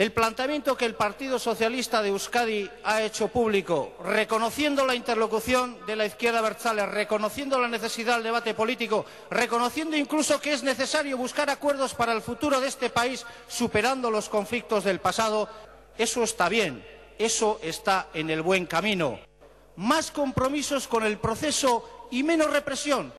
El planteamiento que el Partido Socialista de Euskadi ha hecho público, reconociendo la interlocución de la izquierda abertzale, reconociendo la necesidad del debate político, reconociendo incluso que es necesario buscar acuerdos para el futuro de este país, superando los conflictos del pasado, eso está bien, eso está en el buen camino. Más compromisos con el proceso y menos represión.